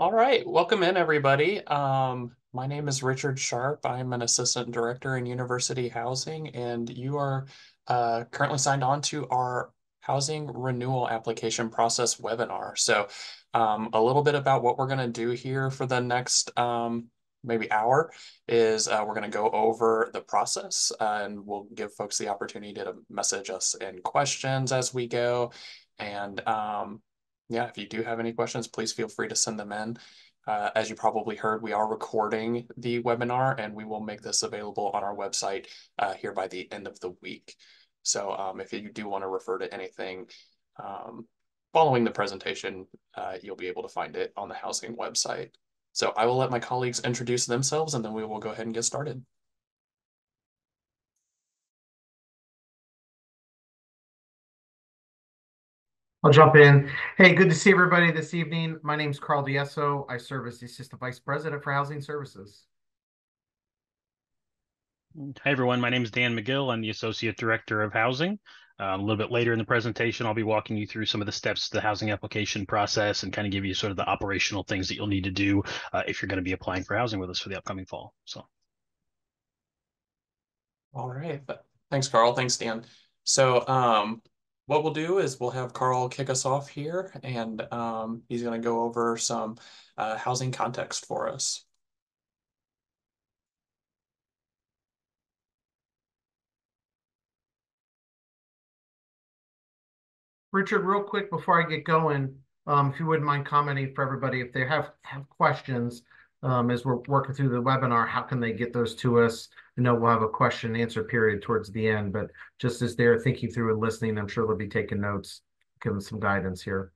All right, welcome in everybody. Um, my name is Richard Sharp. I'm an assistant director in university housing, and you are uh, currently signed on to our housing renewal application process webinar. So um, a little bit about what we're going to do here for the next um, maybe hour is uh, we're going to go over the process uh, and we'll give folks the opportunity to message us in questions as we go. And um, yeah, if you do have any questions, please feel free to send them in. Uh, as you probably heard, we are recording the webinar and we will make this available on our website uh, here by the end of the week. So um, if you do want to refer to anything um, following the presentation, uh, you'll be able to find it on the housing website. So I will let my colleagues introduce themselves and then we will go ahead and get started. I'll jump in. Hey, good to see everybody this evening. My name is Carl Diesso. I serve as the Assistant Vice President for Housing Services. Hi, everyone. My name is Dan McGill. I'm the Associate Director of Housing. Uh, a little bit later in the presentation, I'll be walking you through some of the steps to the housing application process and kind of give you sort of the operational things that you'll need to do uh, if you're going to be applying for housing with us for the upcoming fall. So. All right. Thanks, Carl. Thanks, Dan. So um, what we'll do is we'll have Carl kick us off here, and um, he's going to go over some uh, housing context for us. Richard, real quick before I get going, um, if you wouldn't mind commenting for everybody, if they have, have questions um, as we're working through the webinar, how can they get those to us? I know we'll have a question and answer period towards the end, but just as they're thinking through and listening, I'm sure they'll be taking notes, giving some guidance here.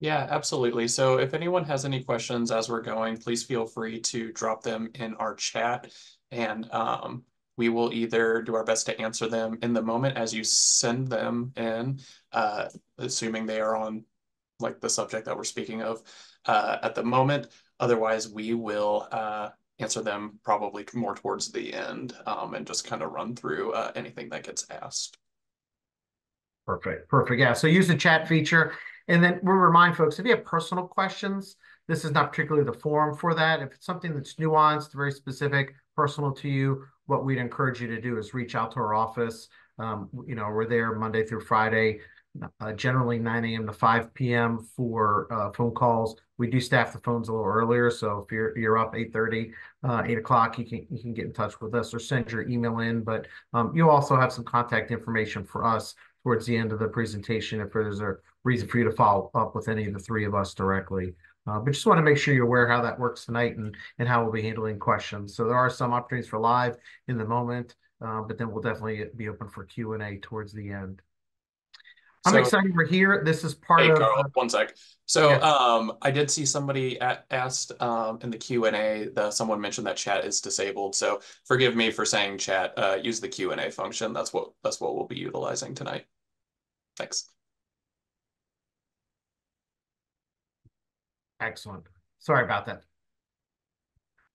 Yeah, absolutely. So if anyone has any questions as we're going, please feel free to drop them in our chat and um, we will either do our best to answer them in the moment as you send them in, uh, assuming they are on like the subject that we're speaking of uh, at the moment. Otherwise, we will uh, answer them probably more towards the end um, and just kind of run through uh, anything that gets asked. Perfect, perfect. Yeah, so use the chat feature. And then we'll remind folks, if you have personal questions, this is not particularly the forum for that. If it's something that's nuanced, very specific, personal to you, what we'd encourage you to do is reach out to our office. Um, you know, we're there Monday through Friday, uh, generally 9 a.m. to 5 p.m. for uh, phone calls. We do staff the phones a little earlier, so if you're you're up 8:30, uh, 8 o'clock, you can you can get in touch with us or send your email in. But um, you also have some contact information for us towards the end of the presentation if there's a reason for you to follow up with any of the three of us directly. Uh, but just want to make sure you're aware how that works tonight and, and how we'll be handling questions. So there are some opportunities for live in the moment, uh, but then we'll definitely be open for Q&A towards the end. I'm so, excited we're here. This is part hey, of. Carl, one sec. So yeah. um, I did see somebody at, asked um, in the Q and A. The someone mentioned that chat is disabled. So forgive me for saying chat. Uh, use the Q and A function. That's what that's what we'll be utilizing tonight. Thanks. Excellent. Sorry about that.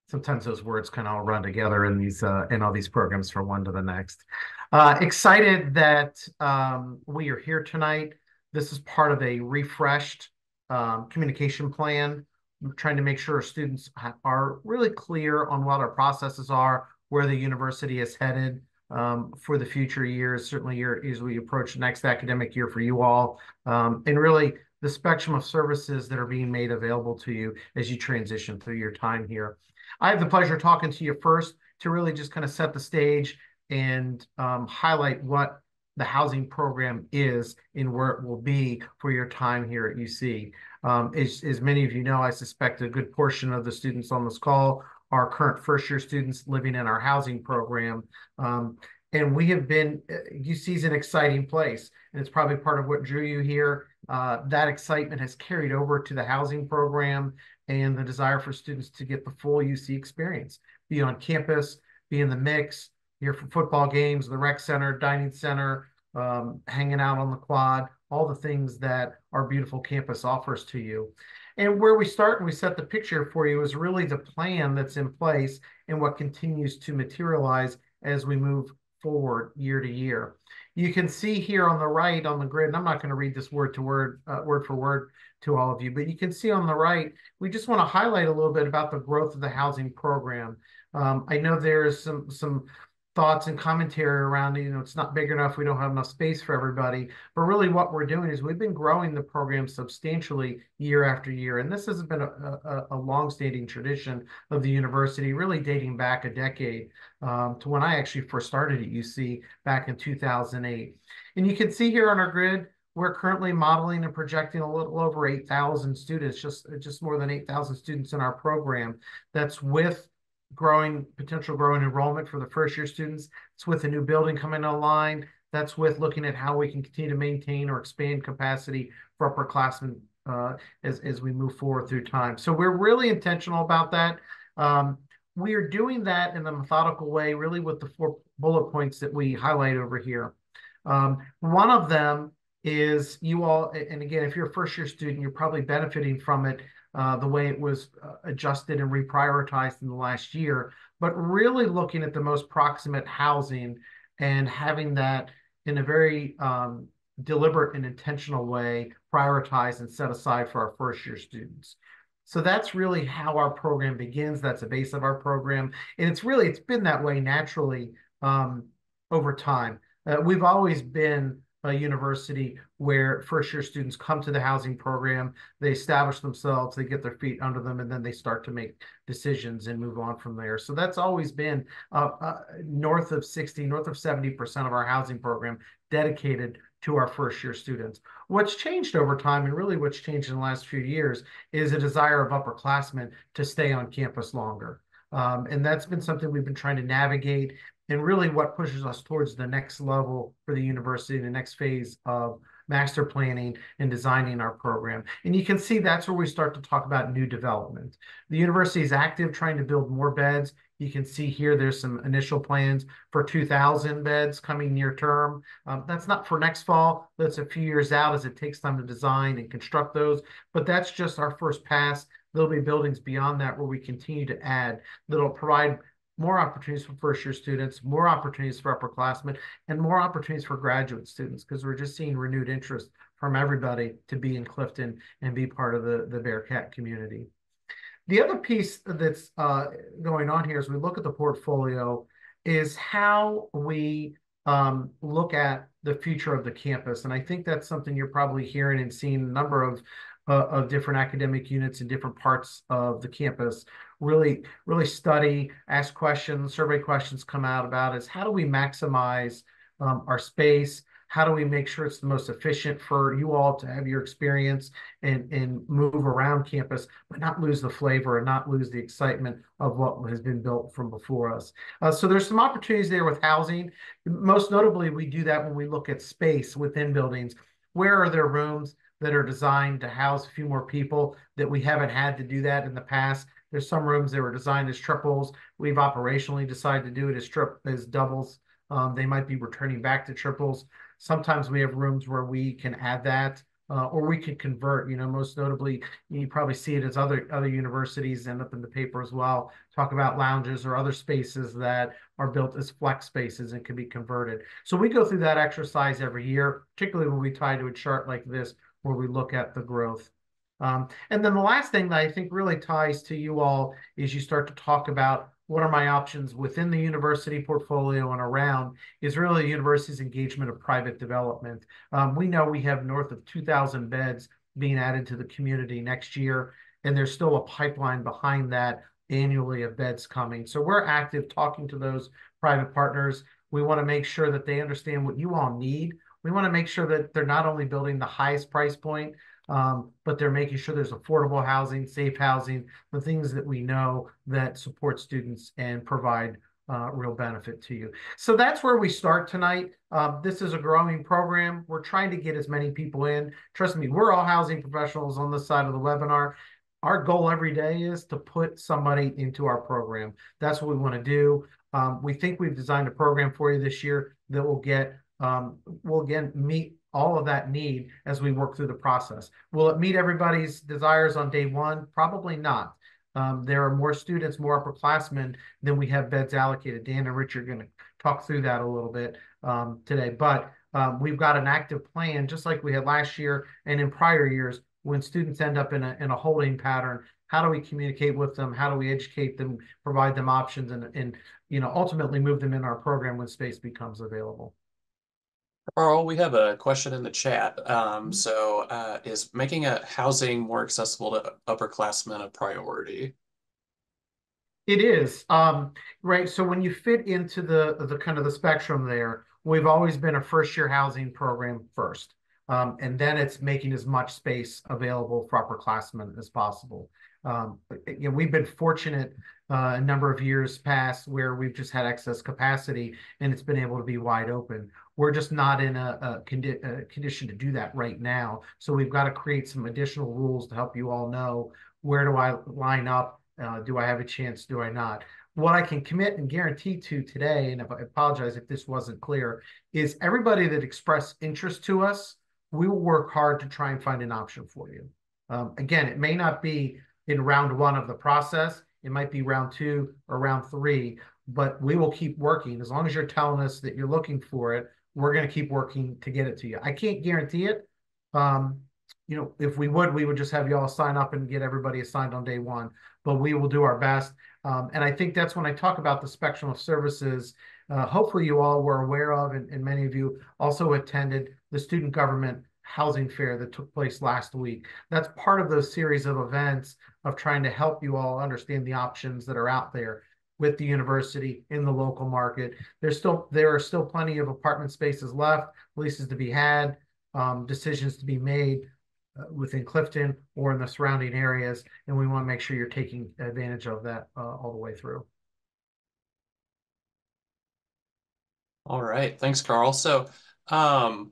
Sometimes those words kind of all run together in these uh, in all these programs from one to the next. Uh, excited that um, we are here tonight. This is part of a refreshed um, communication plan. I'm trying to make sure our students are really clear on what our processes are, where the university is headed um, for the future years, certainly year, as we approach the next academic year for you all, um, and really the spectrum of services that are being made available to you as you transition through your time here. I have the pleasure of talking to you first to really just kind of set the stage and um, highlight what the housing program is and where it will be for your time here at UC. Um, as, as many of you know, I suspect a good portion of the students on this call are current first year students living in our housing program. Um, and we have been, UC is an exciting place, and it's probably part of what drew you here. Uh, that excitement has carried over to the housing program and the desire for students to get the full UC experience, be on campus, be in the mix, here for football games, the rec center, dining center, um, hanging out on the quad, all the things that our beautiful campus offers to you. And where we start and we set the picture for you is really the plan that's in place and what continues to materialize as we move forward year to year. You can see here on the right on the grid, and I'm not going to read this word to word, uh, word for word to all of you, but you can see on the right, we just want to highlight a little bit about the growth of the housing program. Um, I know there's some some thoughts and commentary around you know it's not big enough. We don't have enough space for everybody. But really what we're doing is we've been growing the program substantially year after year. And this has been a, a, a long-standing tradition of the university really dating back a decade um, to when i actually first started at uc back in 2008 and you can see here on our grid we're currently modeling and projecting a little over 8,000 students, just, just more than 8,000 students in our program. That's with growing potential growing enrollment for the first year students. It's with a new building coming online. That's with looking at how we can continue to maintain or expand capacity for upperclassmen uh, as, as we move forward through time. So we're really intentional about that. Um, we are doing that in a methodical way, really with the four bullet points that we highlight over here. Um, one of them is you all, and again, if you're a first year student, you're probably benefiting from it the way it was uh, adjusted and reprioritized in the last year, but really looking at the most proximate housing and having that in a very um, deliberate and intentional way prioritized and set aside for our first year students. So that's really how our program begins. That's the base of our program. And it's really, it's been that way naturally um, over time. Uh, we've always been a university where first year students come to the housing program, they establish themselves, they get their feet under them, and then they start to make decisions and move on from there. So that's always been uh, uh, north of 60, north of 70% of our housing program dedicated to our first year students. What's changed over time, and really what's changed in the last few years, is a desire of upperclassmen to stay on campus longer. Um, and that's been something we've been trying to navigate and really what pushes us towards the next level for the university, the next phase of master planning and designing our program. And you can see that's where we start to talk about new development. The university is active trying to build more beds. You can see here there's some initial plans for 2,000 beds coming near term. Um, that's not for next fall. That's a few years out as it takes time to design and construct those. But that's just our first pass. There'll be buildings beyond that where we continue to add that'll provide more opportunities for first year students, more opportunities for upperclassmen, and more opportunities for graduate students because we're just seeing renewed interest from everybody to be in Clifton and be part of the, the Bearcat community. The other piece that's uh, going on here as we look at the portfolio is how we um, look at the future of the campus. And I think that's something you're probably hearing and seeing a number of uh, of different academic units in different parts of the campus really really study ask questions survey questions come out about is how do we maximize um, our space how do we make sure it's the most efficient for you all to have your experience and, and move around campus, but not lose the flavor and not lose the excitement of what has been built from before us. Uh, so there's some opportunities there with housing. Most notably, we do that when we look at space within buildings. Where are there rooms that are designed to house a few more people that we haven't had to do that in the past. There's some rooms that were designed as triples. We've operationally decided to do it as trip as doubles. Um, they might be returning back to triples. Sometimes we have rooms where we can add that, uh, or we can convert. You know, most notably, you probably see it as other other universities end up in the paper as well. Talk about lounges or other spaces that are built as flex spaces and can be converted. So we go through that exercise every year, particularly when we tie to a chart like this where we look at the growth. Um, and then the last thing that I think really ties to you all is you start to talk about what are my options within the university portfolio and around is really the university's engagement of private development. Um, we know we have north of 2,000 beds being added to the community next year, and there's still a pipeline behind that annually of beds coming. So we're active talking to those private partners. We want to make sure that they understand what you all need we want to make sure that they're not only building the highest price point, um, but they're making sure there's affordable housing, safe housing, the things that we know that support students and provide uh, real benefit to you. So that's where we start tonight. Uh, this is a growing program. We're trying to get as many people in. Trust me, we're all housing professionals on this side of the webinar. Our goal every day is to put somebody into our program. That's what we want to do. Um, we think we've designed a program for you this year that will get um, will again meet all of that need as we work through the process. Will it meet everybody's desires on day one? Probably not. Um, there are more students, more upperclassmen than we have beds allocated. Dan and Rich are going to talk through that a little bit um, today, but um, we've got an active plan, just like we had last year and in prior years, when students end up in a, in a holding pattern, how do we communicate with them? How do we educate them, provide them options, and, and you know, ultimately move them in our program when space becomes available? Carl, we have a question in the chat. Um, so uh, is making a housing more accessible to upperclassmen a priority? It is, um, right? So when you fit into the the kind of the spectrum there, we've always been a first year housing program first. Um, and then it's making as much space available for upperclassmen as possible. Um, you know, we've been fortunate uh, a number of years past where we've just had excess capacity and it's been able to be wide open. We're just not in a, a, condi a condition to do that right now. So we've got to create some additional rules to help you all know where do I line up? Uh, do I have a chance? Do I not? What I can commit and guarantee to today, and I apologize if this wasn't clear, is everybody that expressed interest to us, we will work hard to try and find an option for you. Um, again, it may not be in round one of the process. It might be round two or round three, but we will keep working. As long as you're telling us that you're looking for it, we're going to keep working to get it to you. I can't guarantee it. Um, you know, if we would, we would just have you all sign up and get everybody assigned on day one, but we will do our best. Um, and I think that's when I talk about the spectrum of services. Uh, hopefully, you all were aware of, and, and many of you also attended the student government housing fair that took place last week. That's part of those series of events of trying to help you all understand the options that are out there with the university in the local market. There's still there are still plenty of apartment spaces left, leases to be had, um, decisions to be made uh, within Clifton or in the surrounding areas, and we want to make sure you're taking advantage of that uh, all the way through. All right, thanks, Carl. So, um,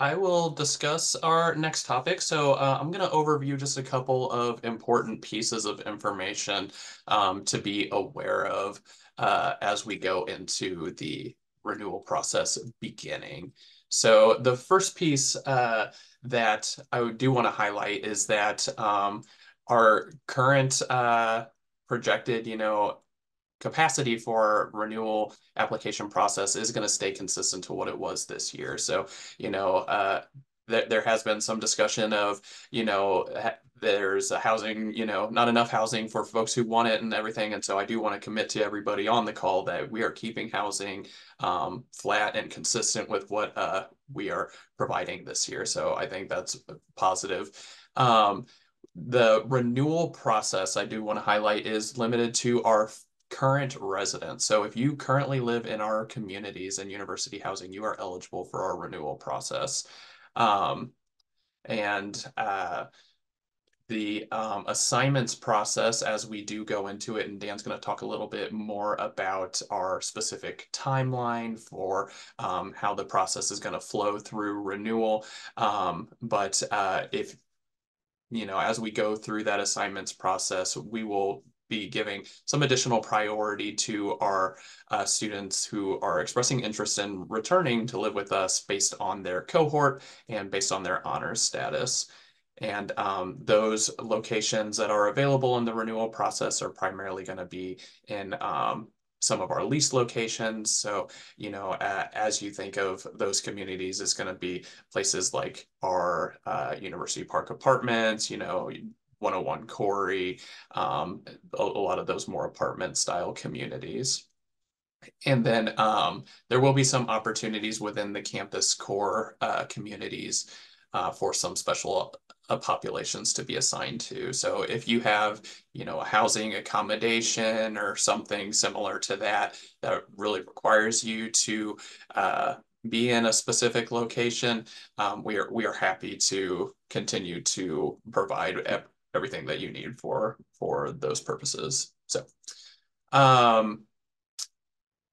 I will discuss our next topic. So uh, I'm going to overview just a couple of important pieces of information um, to be aware of uh, as we go into the renewal process beginning. So the first piece uh, that I do want to highlight is that um, our current uh, projected, you know, capacity for renewal application process is going to stay consistent to what it was this year. So, you know, uh, th there has been some discussion of, you know, there's a housing, you know, not enough housing for folks who want it and everything. And so I do want to commit to everybody on the call that we are keeping housing um, flat and consistent with what uh, we are providing this year. So I think that's positive. Um, the renewal process I do want to highlight is limited to our current residents. So if you currently live in our communities and university housing, you are eligible for our renewal process. Um, and uh, the um, assignments process as we do go into it, and Dan's going to talk a little bit more about our specific timeline for um, how the process is going to flow through renewal. Um, but uh, if you know, as we go through that assignments process, we will be giving some additional priority to our uh, students who are expressing interest in returning to live with us based on their cohort and based on their honors status. And um, those locations that are available in the renewal process are primarily going to be in um, some of our lease locations. So, you know, uh, as you think of those communities, it's going to be places like our uh, University Park apartments, you know, 101 Corry, um, a, a, lot of those more apartment style communities. And then um, there will be some opportunities within the campus core uh, communities uh, for some special uh, populations to be assigned to. So if you have, you know, a housing accommodation or something similar to that, that really requires you to uh, be in a specific location, um, we are we are happy to continue to provide everything that you need for for those purposes. So, um,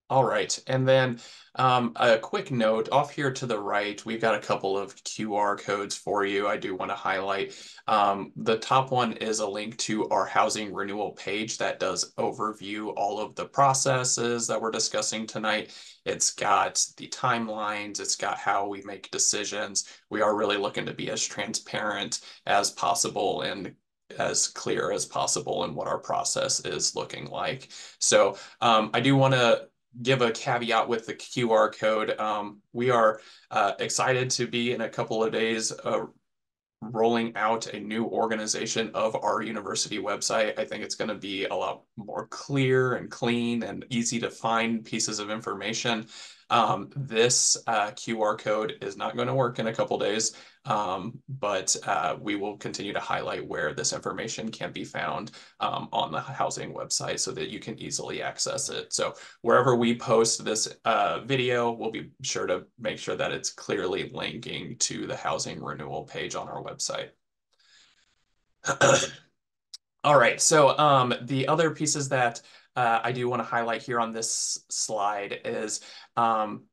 all right, and then um, a quick note off here to the right, we've got a couple of QR codes for you. I do want to highlight. Um, the top one is a link to our housing renewal page that does overview all of the processes that we're discussing tonight. It's got the timelines, it's got how we make decisions. We are really looking to be as transparent as possible and as clear as possible and what our process is looking like. So um, I do want to give a caveat with the QR code. Um, we are uh, excited to be in a couple of days uh, rolling out a new organization of our university website. I think it's going to be a lot more clear and clean and easy to find pieces of information. Um, this uh, QR code is not going to work in a couple days, um, but uh, we will continue to highlight where this information can be found um, on the housing website so that you can easily access it. So wherever we post this uh, video, we'll be sure to make sure that it's clearly linking to the housing renewal page on our website. All right, so um, the other pieces that uh, I do want to highlight here on this slide is, um,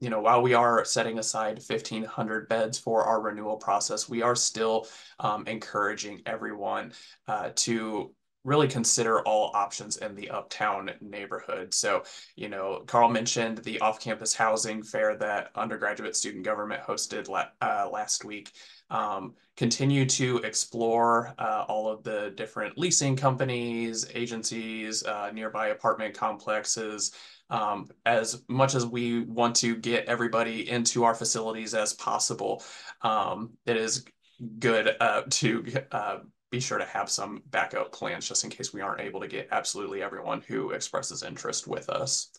you know, while we are setting aside 1,500 beds for our renewal process, we are still um, encouraging everyone uh, to really consider all options in the uptown neighborhood. So, you know, Carl mentioned the off-campus housing fair that undergraduate student government hosted la uh, last week um, continue to explore uh, all of the different leasing companies, agencies, uh, nearby apartment complexes. Um, as much as we want to get everybody into our facilities as possible, um, it is good uh, to uh, be sure to have some backup plans just in case we aren't able to get absolutely everyone who expresses interest with us.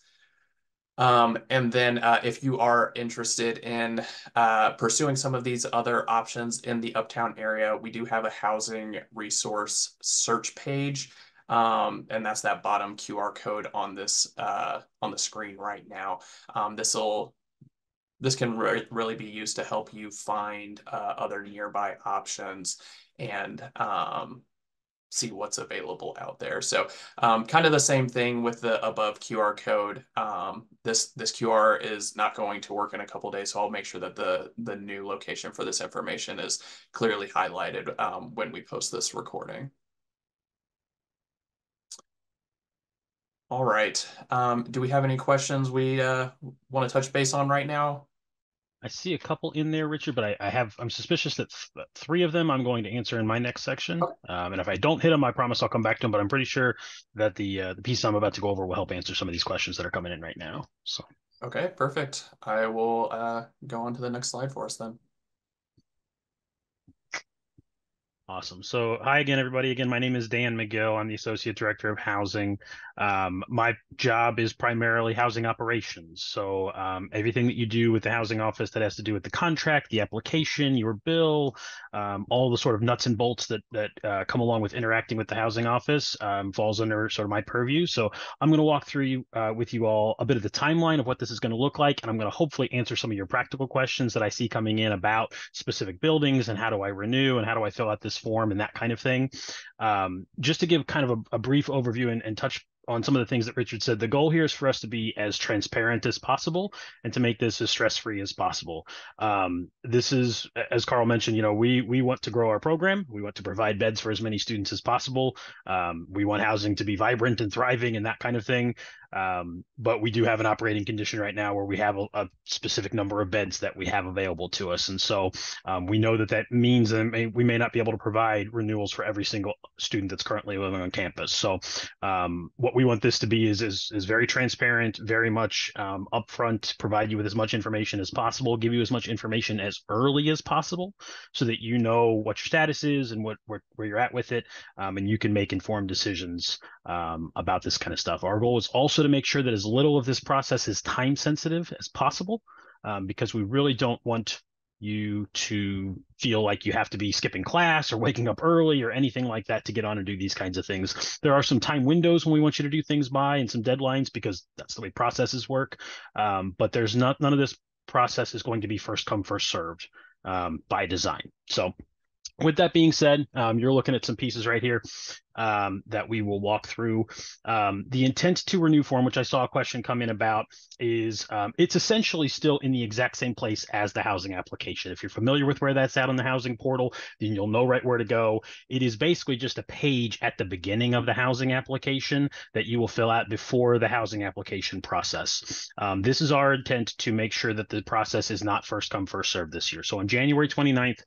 Um, and then uh, if you are interested in uh, pursuing some of these other options in the Uptown area, we do have a housing resource search page. Um, and that's that bottom QR code on this uh, on the screen right now. Um, this will this can re really be used to help you find uh, other nearby options and um, see what's available out there. So um, kind of the same thing with the above QR code. Um, this this QR is not going to work in a couple days, so I'll make sure that the the new location for this information is clearly highlighted um, when we post this recording. All right. Um, do we have any questions we uh, want to touch base on right now? I see a couple in there, Richard, but I, I have I'm suspicious that th- three of them I'm going to answer in my next section. Okay. Um, and if I don't hit them, I promise I'll come back to them. But I'm pretty sure that the uh, the piece I'm about to go over will help answer some of these questions that are coming in right now. So okay, perfect. I will uh, go on to the next slide for us then. Awesome. So, hi again, everybody. Again, my name is Dan McGill. I'm the Associate Director of Housing. Um, my job is primarily housing operations. So, um, everything that you do with the housing office that has to do with the contract, the application, your bill, um, all the sort of nuts and bolts that that uh, come along with interacting with the housing office um, falls under sort of my purview. So, I'm going to walk through uh, with you all a bit of the timeline of what this is going to look like, and I'm going to hopefully answer some of your practical questions that I see coming in about specific buildings and how do I renew and how do I fill out this form and that kind of thing. Um, just to give kind of a, a brief overview and, and touch on some of the things that Richard said. The goal here is for us to be as transparent as possible and to make this as stress free as possible. Um, this is, as Carl mentioned, you know, we we want to grow our program. We want to provide beds for as many students as possible. Um, we want housing to be vibrant and thriving and that kind of thing. Um, but we do have an operating condition right now where we have a, a, specific number of beds that we have available to us. And so um, we know that that means that we may not be able to provide renewals for every single student that's currently living on campus. So um, what we want this to be is, is, is very transparent, very much um, upfront, provide you with as much information as possible, give you as much information as early as possible so that you know what your status is and what where, where you're at with it. Um, and you can make informed decisions um, about this kind of stuff. Our goal is also to make sure that as little of this process is time sensitive as possible, um, because we really don't want you to feel like you have to be skipping class or waking up early or anything like that to get on and do these kinds of things. There are some time windows when we want you to do things by and some deadlines because that's the way processes work. Um, but there's not none of this process is going to be first come first served um, by design. So with that being said, um, you're looking at some pieces right here. Um, that we will walk through. Um, the intent to renew form, which I saw a question come in about, is um, it's essentially still in the exact same place as the housing application. If you're familiar with where that's at on the housing portal, then you'll know right where to go. It is basically just a page at the beginning of the housing application that you will fill out before the housing application process. Um, this is our intent to make sure that the process is not first come, first serve this year. So on January 29th,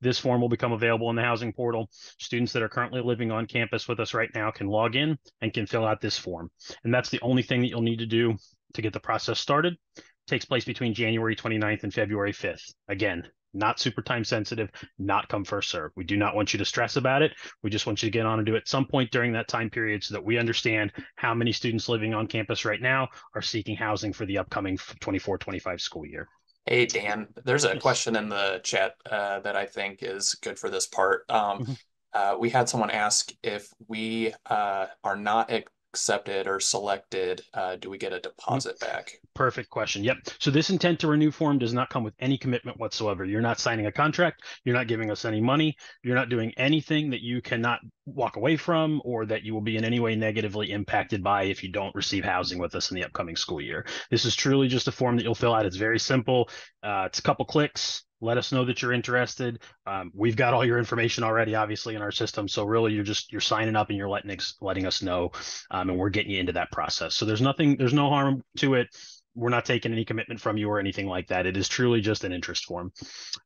this form will become available in the housing portal. Students that are currently living on campus with us right now can log in and can fill out this form. And that's the only thing that you'll need to do to get the process started. It takes place between January 29th and February 5th. Again, not super time sensitive, not come first serve. We do not want you to stress about it. We just want you to get on and do it at some point during that time period so that we understand how many students living on campus right now are seeking housing for the upcoming 24 25 school year. Hey, Dan, there's a question in the chat uh, that I think is good for this part. Um, mm -hmm. Uh, we had someone ask if we uh, are not accepted or selected, uh, do we get a deposit back? Perfect question. Yep. So this intent to renew form does not come with any commitment whatsoever. You're not signing a contract. You're not giving us any money. You're not doing anything that you cannot walk away from or that you will be in any way negatively impacted by if you don't receive housing with us in the upcoming school year. This is truly just a form that you'll fill out. It's very simple. Uh, it's a couple clicks let us know that you're interested. Um, we've got all your information already obviously in our system. So really you're just you're signing up and you're letting letting us know um, and we're getting you into that process. So there's nothing there's no harm to it. We're not taking any commitment from you or anything like that. It is truly just an interest form.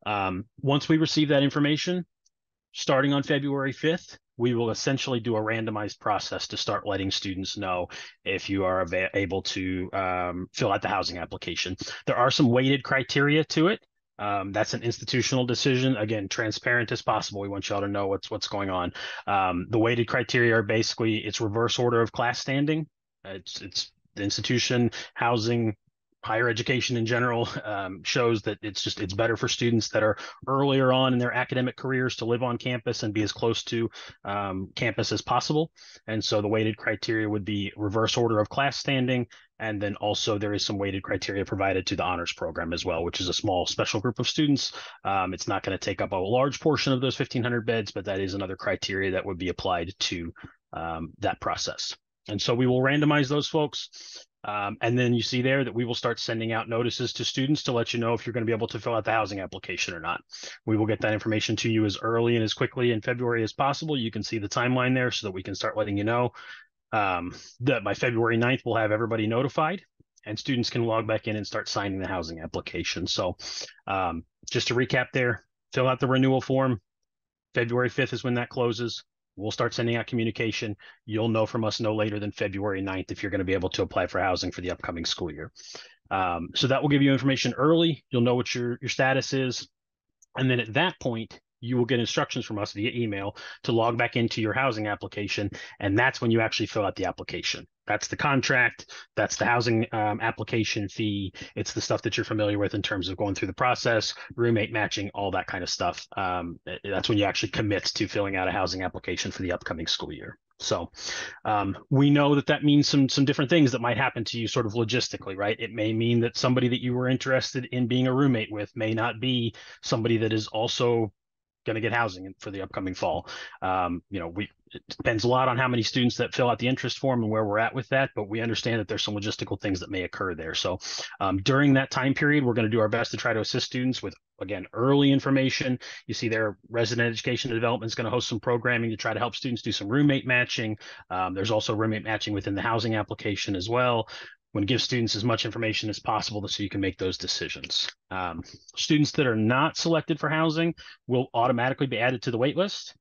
Um, once we receive that information starting on february 5th we will essentially do a randomized process to start letting students know if you are able to um, fill out the housing application. There are some weighted criteria to it. Um, that's an institutional decision. Again, transparent as possible. We want y'all to know what's what's going on. Um, the weighted criteria are basically it's reverse order of class standing. It's it's the institution, housing, higher education in general um, shows that it's just it's better for students that are earlier on in their academic careers to live on campus and be as close to um, campus as possible and so the weighted criteria would be reverse order of class standing and then also there is some weighted criteria provided to the honors program as well, which is a small special group of students. Um, it's not going to take up a large portion of those 1,500 beds, but that is another criteria that would be applied to um, that process. And so we will randomize those folks. Um, and then you see there that we will start sending out notices to students to let you know if you're going to be able to fill out the housing application or not. We will get that information to you as early and as quickly in February as possible. You can see the timeline there so that we can start letting you know um, that by February 9th, we'll have everybody notified and students can log back in and start signing the housing application. So um, just to recap there, fill out the renewal form. February 5th is when that closes. We'll start sending out communication. You'll know from us no later than February 9th if you're going to be able to apply for housing for the upcoming school year. Um, so that will give you information early. You'll know what your, your status is. And then at that point, you will get instructions from us via email to log back into your housing application. And that's when you actually fill out the application. That's the contract. That's the housing um, application fee. It's the stuff that you're familiar with in terms of going through the process, roommate matching, all that kind of stuff. Um, that's when you actually commit to filling out a housing application for the upcoming school year. So um, we know that that means some some different things that might happen to you, sort of logistically, right? It may mean that somebody that you were interested in being a roommate with may not be somebody that is also going to get housing for the upcoming fall. Um, you know, we it depends a lot on how many students that fill out the interest form and where we're at with that, but we understand that there's some logistical things that may occur there. So um, during that time period, we're going to do our best to try to assist students with again early information. You see, their resident education and development is going to host some programming to try to help students do some roommate matching. Um, there's also roommate matching within the housing application as well want to give students as much information as possible so you can make those decisions. Um, students that are not selected for housing will automatically be added to the waitlist.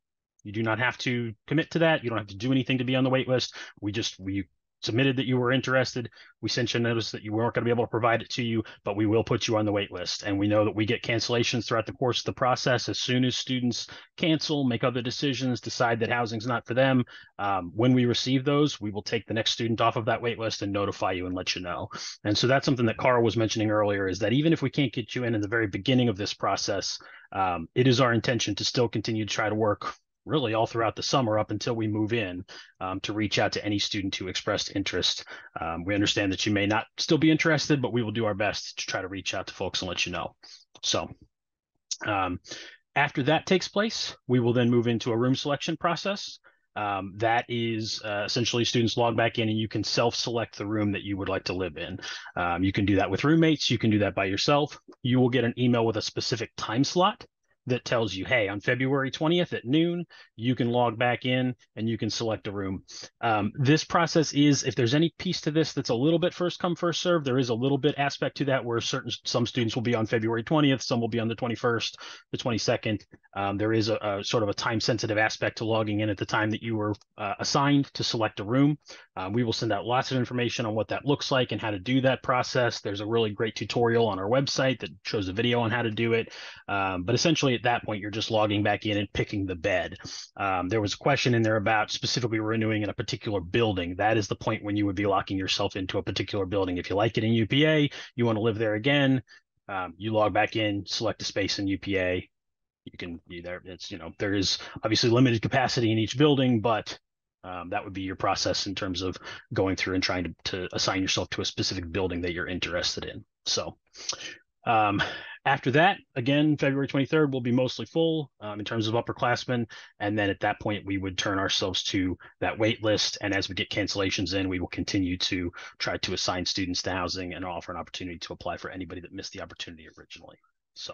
You do not have to commit to that. You don't have to do anything to be on the waitlist. We just we submitted that you were interested. We sent you a notice that you weren't going to be able to provide it to you, but we will put you on the wait list. And we know that we get cancellations throughout the course of the process. As soon as students cancel, make other decisions, decide that housing's not for them, um, when we receive those, we will take the next student off of that wait list and notify you and let you know. And so that's something that Carl was mentioning earlier is that even if we can't get you in in the very beginning of this process, um, it is our intention to still continue to try to work really all throughout the summer up until we move in um, to reach out to any student who expressed interest. Um, we understand that you may not still be interested, but we will do our best to try to reach out to folks and let you know. So um, after that takes place, we will then move into a room selection process. Um, that is uh, essentially students log back in and you can self-select the room that you would like to live in. Um, you can do that with roommates. You can do that by yourself. You will get an email with a specific time slot that tells you, hey, on February 20th at noon, you can log back in and you can select a room. Um, this process is, if there's any piece to this that's a little bit first come, first serve, there is a little bit aspect to that where certain some students will be on February 20th, some will be on the 21st, the 22nd. Um, there is a, a, sort of a time sensitive aspect to logging in at the time that you were uh, assigned to select a room. Uh, we will send out lots of information on what that looks like and how to do that process. There's a really great tutorial on our website that shows a video on how to do it. Um, but essentially, at that point, you're just logging back in and picking the bed. Um, there was a question in there about specifically renewing in a particular building. That is the point when you would be locking yourself into a particular building. If you like it in UPA, you want to live there again, um, you log back in, select a space in UPA. You can be there. It's, you know, there is obviously limited capacity in each building, but um, that would be your process in terms of going through and trying to, to assign yourself to a specific building that you're interested in. So um, after that, again, February 23rd will be mostly full um, in terms of upperclassmen. And then at that point, we would turn ourselves to that wait list. And as we get cancellations in, we will continue to try to assign students to housing and offer an opportunity to apply for anybody that missed the opportunity originally. So.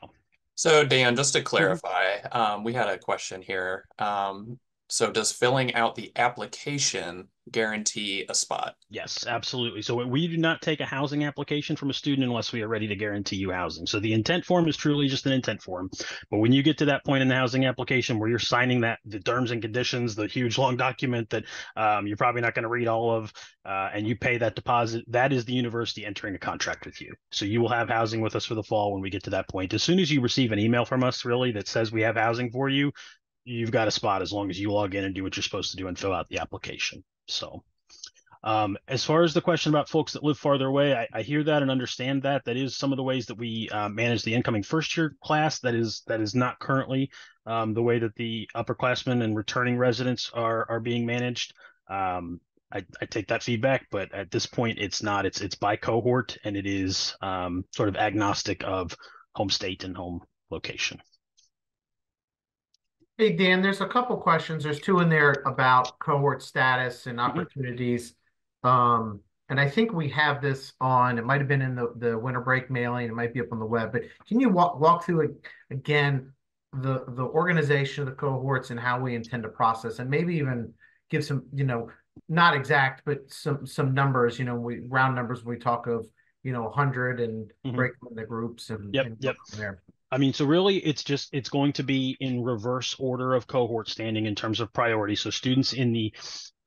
So Dan, just to mm-hmm. clarify, um, we had a question here. Um, so does filling out the application guarantee a spot? Yes, absolutely. So we do not take a housing application from a student unless we are ready to guarantee you housing. So the intent form is truly just an intent form. But when you get to that point in the housing application where you're signing that the terms and conditions, the huge long document that um, you're probably not going to read all of, uh, and you pay that deposit, that is the university entering a contract with you. So you will have housing with us for the fall when we get to that point. As soon as you receive an email from us, really that says we have housing for you, you've got a spot as long as you log in and do what you're supposed to do and fill out the application. So, um, as far as the question about folks that live farther away, I, I, hear that and understand that. That is some of the ways that we uh, manage the incoming first year class. That is that is not currently um, the way that the upperclassmen and returning residents are are being managed. Um, I, I, take that feedback, but at this point, it's not. It's it's by cohort and it is um, sort of agnostic of home state and home location. Hey, Dan, there's a couple questions. There's two in there about cohort status and mm-hmm. opportunities. Um, and I think we have this on, it might have been in the, the winter break mailing, it might be up on the web, but can you walk, walk through again, the, the organization of the cohorts and how we intend to process and maybe even give some, you know, not exact, but some, some numbers, you know, we round numbers, we talk of, you know, 100 and mm-hmm. break them into groups and, yep, and yep. there. I mean, so really it's just it's going to be in reverse order of cohort standing in terms of priority. So students in the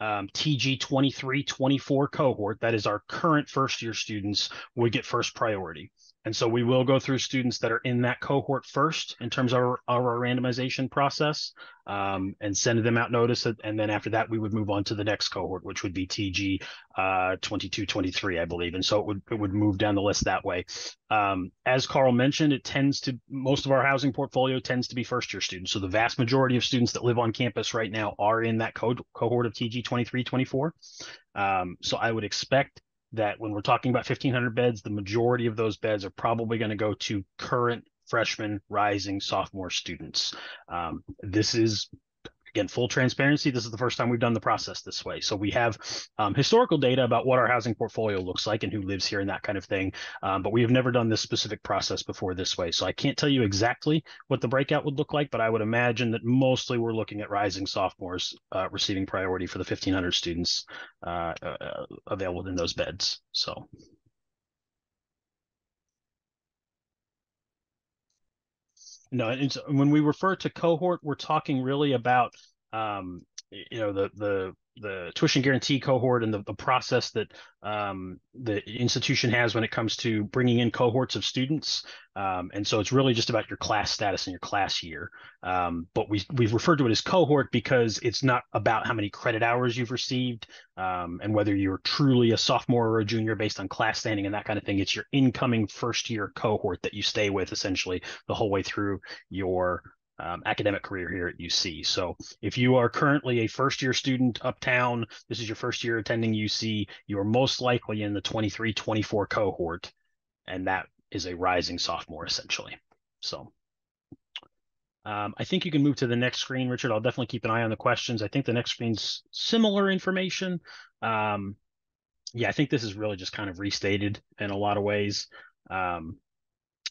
um, TG 23 24 cohort, that is our current first year students, would get first priority. And so we will go through students that are in that cohort first in terms of our, our randomization process um, and send them out notice. And then after that, we would move on to the next cohort, which would be TG uh, 22, 23, I believe. And so it would, it would move down the list that way. Um, as Carl mentioned, it tends to, most of our housing portfolio tends to be first year students. So the vast majority of students that live on campus right now are in that co- cohort of TG 23, 24. Um, so I would expect that when we're talking about 1500 beds, the majority of those beds are probably going to go to current freshman, rising sophomore students. Um, this is again full transparency this is the first time we've done the process this way. So we have um, historical data about what our housing portfolio looks like and who lives here and that kind of thing. Um, but we have never done this specific process before this way. So i can't tell you exactly what the breakout would look like but i would imagine that mostly we're looking at rising sophomores uh, receiving priority for the 1500 students uh, uh, available in those beds. So no, it's when we refer to cohort, we're talking really about um, you know the the the tuition guarantee cohort and the, the process that um, the institution has when it comes to bringing in cohorts of students. Um, and so it's really just about your class status and your class year. Um, but we, we've referred to it as cohort because it's not about how many credit hours you've received um, and whether you're truly a sophomore or a junior based on class standing and that kind of thing. It's your incoming first year cohort that you stay with essentially the whole way through your um, academic career here at UC. So if you are currently a first year student uptown, this is your first year attending UC, you are most likely in the 23 24 cohort, and that is a rising sophomore essentially. So Um, I think you can move to the next screen, Richard. I'll definitely keep an eye on the questions. I think the next screen's similar information. Um, yeah, I think this is really just kind of restated in a lot of ways. Um,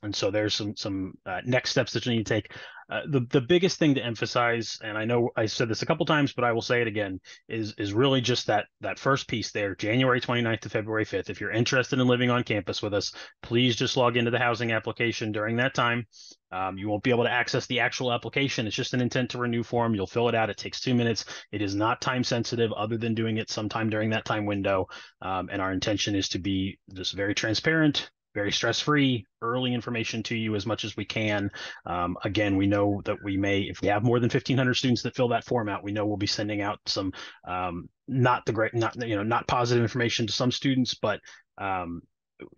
and so there's some some uh, next steps that you need to take. Uh, the the biggest thing to emphasize, and I know I said this a couple times, but I will say it again, is is really just that that first piece there, January 29th to February 5th. If you're interested in living on campus with us, please just log into the housing application during that time. Um, you won't be able to access the actual application. It's just an intent to renew form. You'll fill it out. It takes two minutes. It is not time sensitive, other than doing it sometime during that time window. Um, and our intention is to be just very transparent, very stress free, early information to you as much as we can. Um, again, we know that we may, if we have more than 1,500 students that fill that form out, we know we'll be sending out some um, not the great, not you know, not positive information to some students, but um,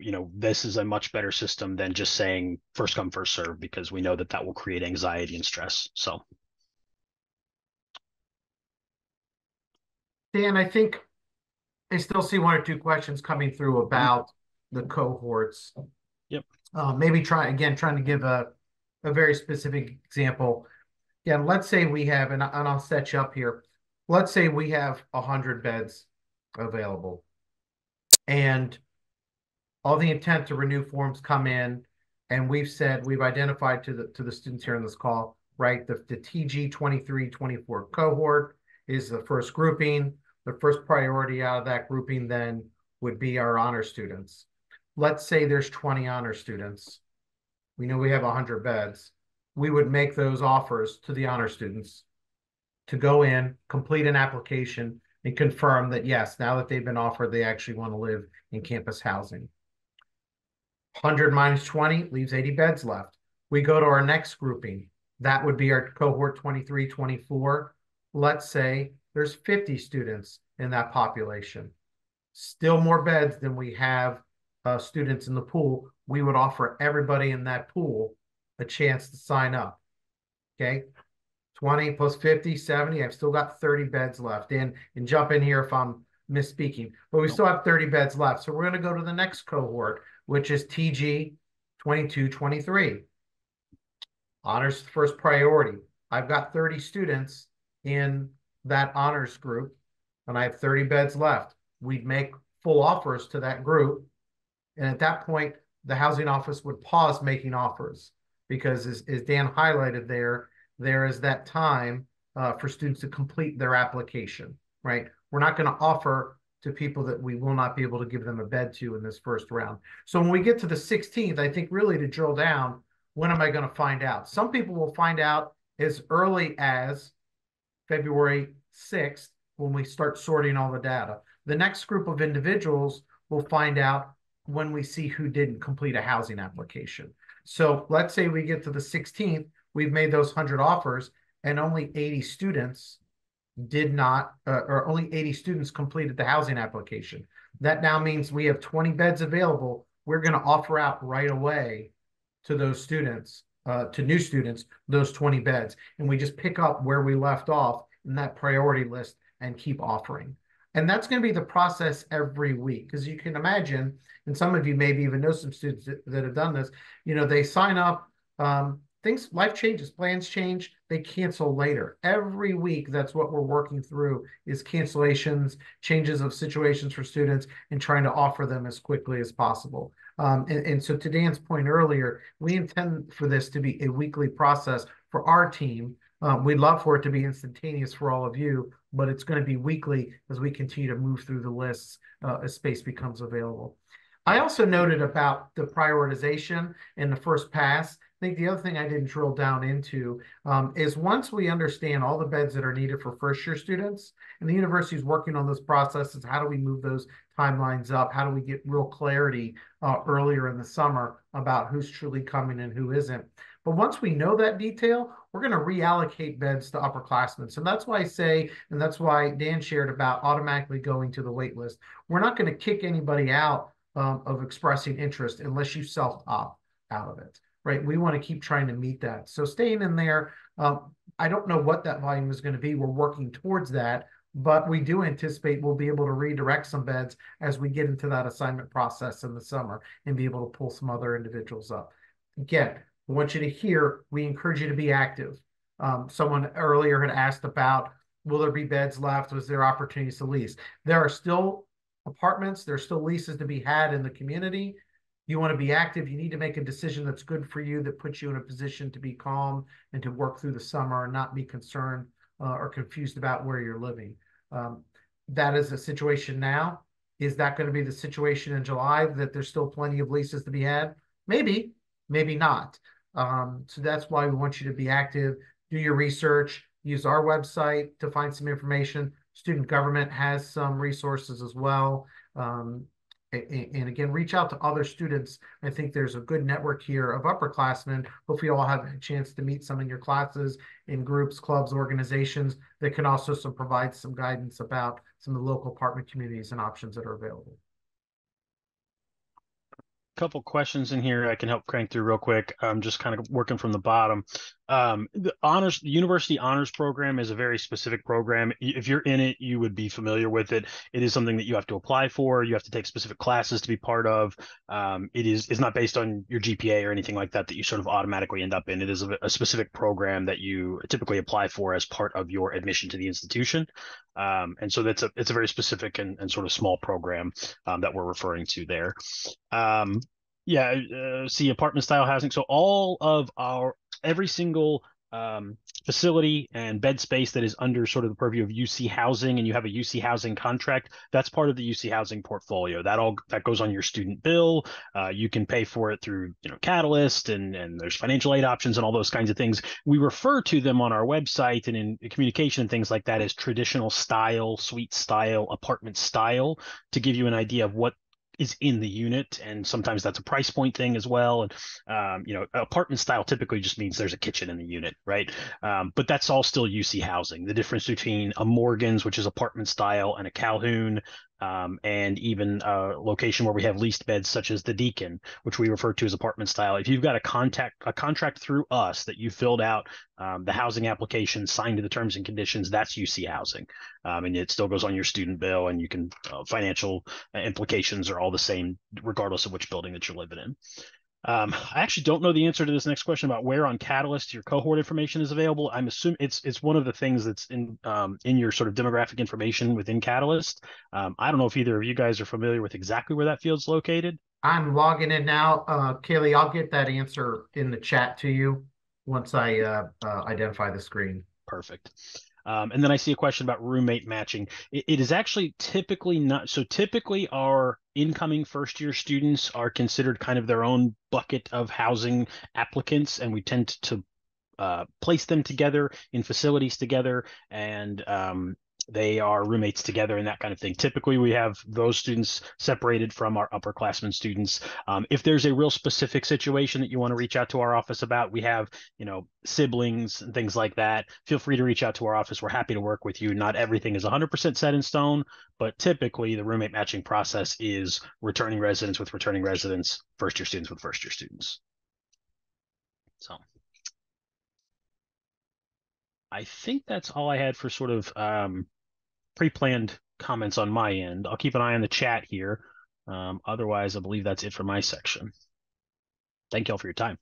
you know, this is a much better system than just saying first come first serve because we know that that will create anxiety and stress. So. Dan, I think I still see one or two questions coming through about the cohorts. Yep. Uh, maybe try again, trying to give a, a very specific example. Again, let's say we have, and, and I'll set you up here. Let's say we have a hundred beds available, and all the intent to renew forms come in, and we've said we've identified to the to the students here in this call, right? The the TG 23-24 cohort is the first grouping. The first priority out of that grouping then would be our honor students let's say there's 20 honor students. We know we have 100 beds. We would make those offers to the honor students to go in, complete an application, and confirm that yes, now that they've been offered, they actually want to live in campus housing. 100 minus 20 leaves 80 beds left. We go to our next grouping. That would be our cohort 23, 24. Let's say there's 50 students in that population. Still more beds than we have uh, students in the pool, we would offer everybody in that pool a chance to sign up. Okay. 20 plus 50, 70. I've still got 30 beds left. And, and jump in here if I'm misspeaking, but we still have 30 beds left. So we're going to go to the next cohort, which is TG 22, 23. Honors first priority. I've got 30 students in that honors group, and I have 30 beds left. We'd make full offers to that group and at that point, the housing office would pause making offers because as, as Dan highlighted there, there is that time uh, for students to complete their application, right? We're not going to offer to people that we will not be able to give them a bed to in this first round. So when we get to the 16th, I think really to drill down, when am I going to find out? Some people will find out as early as February 6th when we start sorting all the data. The next group of individuals will find out when we see who didn't complete a housing application. So let's say we get to the 16th, we've made those 100 offers and only 80 students did not, uh, or only 80 students completed the housing application. That now means we have 20 beds available. We're going to offer out right away to those students, uh, to new students, those 20 beds. And we just pick up where we left off in that priority list and keep offering. And that's going to be the process every week. Because you can imagine, and some of you maybe even know some students that, that have done this, you know, they sign up, um, things, life changes, plans change, they cancel later. Every week, that's what we're working through is cancellations, changes of situations for students, and trying to offer them as quickly as possible. Um, and, and so to Dan's point earlier, we intend for this to be a weekly process for our team um, we'd love for it to be instantaneous for all of you, but it's going to be weekly as we continue to move through the lists uh, as space becomes available. I also noted about the prioritization in the first pass. I think the other thing I didn't drill down into um, is once we understand all the beds that are needed for first year students, and the university is working on those processes, how do we move those timelines up? How do we get real clarity uh, earlier in the summer about who's truly coming and who isn't? But once we know that detail, we're going to reallocate beds to upperclassmen. So that's why I say, and that's why Dan shared about automatically going to the wait list. We're not going to kick anybody out um, of expressing interest unless you self-opt out of it, right? We want to keep trying to meet that. So staying in there, um, I don't know what that volume is going to be. We're working towards that, but we do anticipate we'll be able to redirect some beds as we get into that assignment process in the summer and be able to pull some other individuals up. Again, I want you to hear, we encourage you to be active. Um, someone earlier had asked about, will there be beds left? Was there opportunities to lease? There are still apartments, there's still leases to be had in the community. You want to be active, you need to make a decision that's good for you, that puts you in a position to be calm and to work through the summer and not be concerned uh, or confused about where you're living. Um, that is a situation now. Is that going to be the situation in July that there's still plenty of leases to be had? Maybe, maybe not. Um, so that's why we want you to be active, do your research, use our website to find some information. Student government has some resources as well. Um, and again, reach out to other students. I think there's a good network here of upperclassmen. Hopefully, you all have a chance to meet some in your classes in groups, clubs, organizations that can also some provide some guidance about some of the local apartment communities and options that are available couple questions in here I can help crank through real quick. I'm just kind of working from the bottom. Um, the honors, the university honors program is a very specific program. If you're in it, you would be familiar with it. It is something that you have to apply for. You have to take specific classes to be part of. Um, it is is not based on your GPA or anything like that that you sort of automatically end up in. It is a, a specific program that you typically apply for as part of your admission to the institution. Um, and so that's a it's a very specific and, and sort of small program um, that we're referring to there. Um, yeah, uh, see apartment style housing. So all of our every single um, facility and bed space that is under sort of the purview of UC Housing, and you have a UC Housing contract, that's part of the UC Housing portfolio. That all that goes on your student bill. Uh, you can pay for it through you know Catalyst, and and there's financial aid options and all those kinds of things. We refer to them on our website and in communication and things like that as traditional style, suite style, apartment style, to give you an idea of what is in the unit and sometimes that's a price point thing as well and um, you know apartment style typically just means there's a kitchen in the unit right? Um, but that's all still uc housing. The difference between a Morgens which is apartment style and a calhoun um, and even a location where we have leased beds such as the Deacon, which we refer to as apartment style. If you've got a contact a contract through us that you filled out um, the housing application, signed to the terms and conditions, that's UC housing, um, and it still goes on your student bill, and you can uh, financial implications are all the same regardless of which building that you're living in. Um, I actually don't know the answer to this next question about where on Catalyst your cohort information is available. I'm assuming it's it's one of the things that's in um, in your sort of demographic information within Catalyst. Um, I don't know if either of you guys are familiar with exactly where that field's located. I'm logging in now. Uh, Kaylee, I'll get that answer in the chat to you once I uh, uh, identify the screen. Perfect. Um, and then I see a question about roommate matching. It, it is actually typically not so. Typically, our incoming first year students are considered kind of their own bucket of housing applicants, and we tend to uh, place them together in facilities together and um, they are roommates together and that kind of thing. Typically, we have those students separated from our upperclassmen students. Um, if there's a real specific situation that you want to reach out to our office about, we have, you know, siblings and things like that. Feel free to reach out to our office. We're happy to work with you. Not everything is 100% set in stone, but typically the roommate matching process is returning residents with returning residents, first year students with first year students. So. I think that's all I had for sort of um, pre-planned comments on my end. I'll keep an eye on the chat here. Um, otherwise, I believe that's it for my section. Thank you all for your time.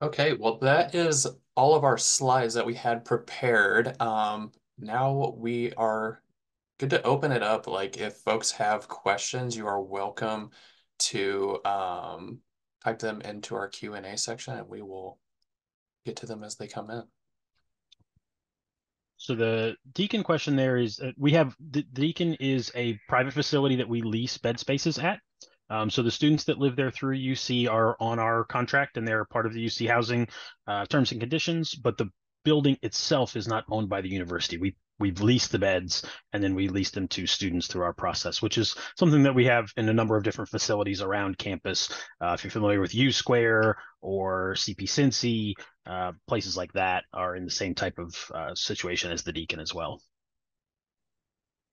Okay, well, that is all of our slides that we had prepared. Um, now we are good to open it up. Like if folks have questions, you are welcome to um, type them into our Q&A section and we will get to them as they come in. So the Deacon question there is uh, we have the Deacon is a private facility that we lease bed spaces at. Um, so the students that live there through UC are on our contract and they're part of the UC housing uh, terms and conditions, but the building itself is not owned by the university. We we've leased the beds and then we lease them to students through our process, which is something that we have in a number of different facilities around campus. Uh, if you're familiar with U Square or CP Cincy, uh, places like that are in the same type of uh, situation as the Deacon as well.